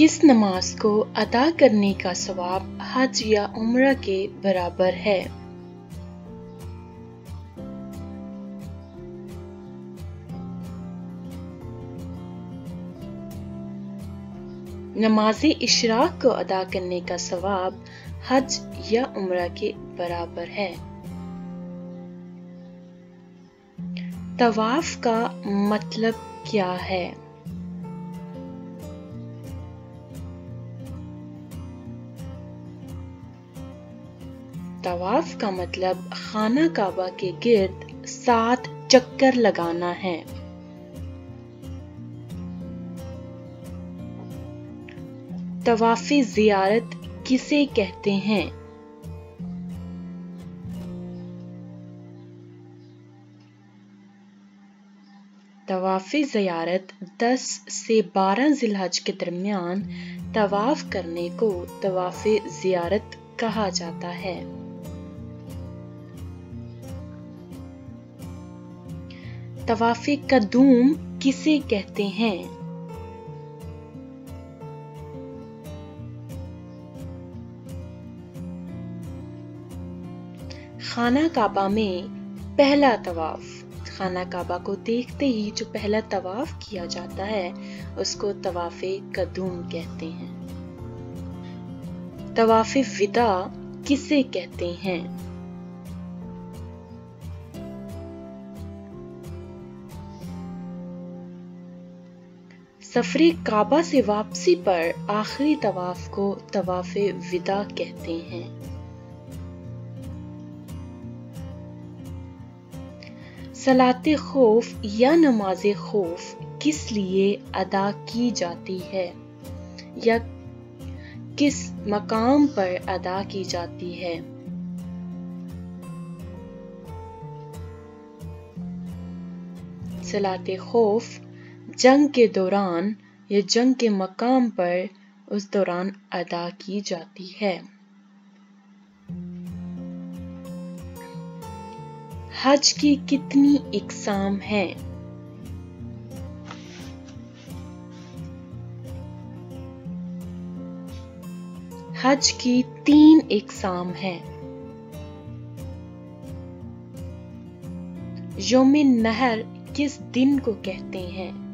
किस नमाज़ को अदा करने का सवाब हज या उम्र के बराबर है। नमाज़ इशराक को अदा करने का सवाब हज या उम्र के बराबर है। तवाफ का मतलब क्या है? तवाफ का मतलब खाना काबा के गिर्द सात चक्कर लगाना है। तवाफी जियारत किसे कहते हैं? तवाफी जियारत 10 से 12 जिलहज के दरमियान तवाफ करने को तवाफी जियारत कहा जाता है। तवाफी कदूम किसे कहते हैं? खाना काबा में पहला तवाफ। खाना काबा को देखते ही जो पहला तवाफ किया जाता है, उसको तवाफे कदूम कहते हैं। तवाफे विदा किसे कहते हैं? सफरे काबा से वापसी पर आखिरी तवाफ को तवाफे विदा कहते हैं। सलात खौफ या नमाज़ खौफ किस लिए अदा की जाती है? या किस मकाम पर अदा की जाती है? सलात खौफ जंग के दौरान या जंग के मकाम पर उस दौरान अदा की जाती है। हज की कितनी इकसाम है? हज की तीन इकसाम है। योम नहर किस दिन को कहते हैं?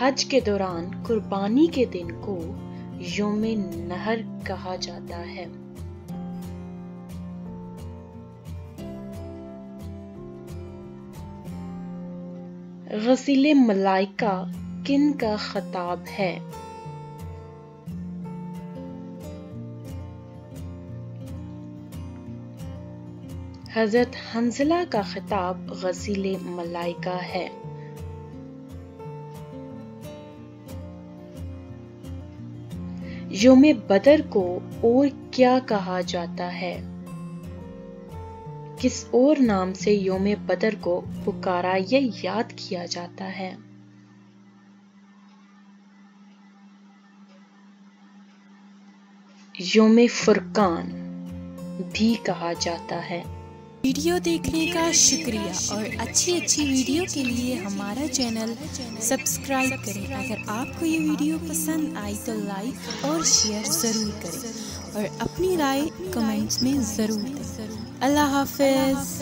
हज के दौरान कुर्बानी के दिन को योम नहर कहा जाता है। गसील मलाइका किन का खताब है? हज़रत हंजला का खिताब गसील मलाइका है। योम बदर को और क्या कहा जाता है? किस और नाम से योम बदर को पुकारा या याद किया जाता है? योम फुरकान भी कहा जाता है। वीडियो देखने का शुक्रिया और अच्छी अच्छी वीडियो के लिए हमारा चैनल सब्सक्राइब करें। अगर आपको ये वीडियो पसंद आई तो लाइक और शेयर ज़रूर करें और अपनी राय कमेंट्स में ज़रूर दें। अल्लाह हाफिज़।